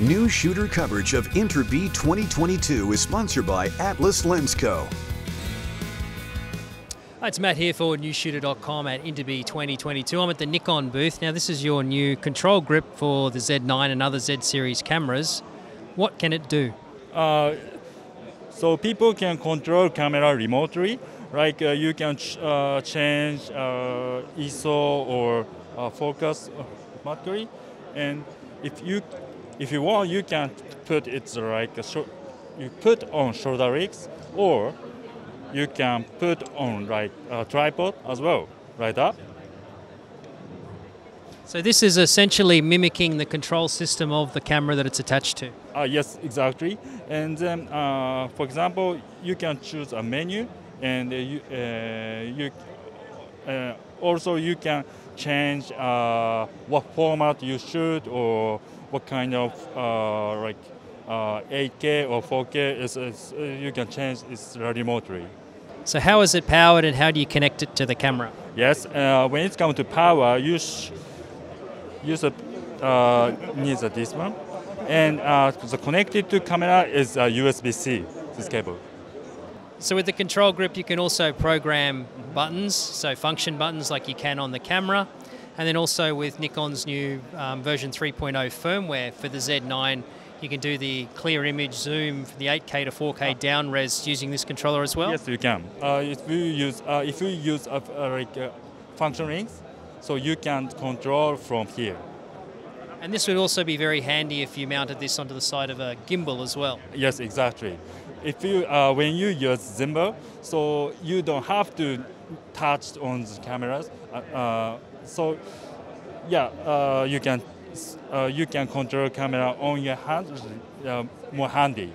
Newsshooter coverage of Interbee 2022 is sponsored by Atlas Lens Co. It's Matt here for newsshooter.com at Interbee 2022. I'm at the Nikon booth. Now, this is your new control grip for the Z9 and other Z series cameras. What can it do? Uh, so people can control camera remotely. Like uh, you can ch- uh, change uh, ISO or uh, focus automatically, and if you if you want, you can put it like you put on shoulder rigs, or you can put on like a tripod as well, like that. So, this is essentially mimicking the control system of the camera that it's attached to. Uh, yes, exactly. And then, uh, for example, you can choose a menu, and uh, you, uh, you uh, also you can change uh, what format you shoot or what kind of uh, like uh, 8K or 4K. Is, is, uh, you can change it remotely. So, how is it powered and how do you connect it to the camera? Yes, uh, when it comes to power, you sh- use a uh, needs a this one, and uh, the connected to camera is a USB-C. This cable. So, with the control grip, you can also program buttons, so function buttons like you can on the camera. And then also with Nikon's new um, version 3.0 firmware for the Z9, you can do the clear image zoom from the 8K to 4K down res using this controller as well. Yes, you can. Uh, if you use uh, if you use uh, like uh, function rings, so you can control from here. And this would also be very handy if you mounted this onto the side of a gimbal as well. Yes, exactly. If you uh, when you use Zimba, so you don't have to touch on the cameras. Uh, uh, so yeah, uh, you can uh, you can control camera on your hand, uh, more handy.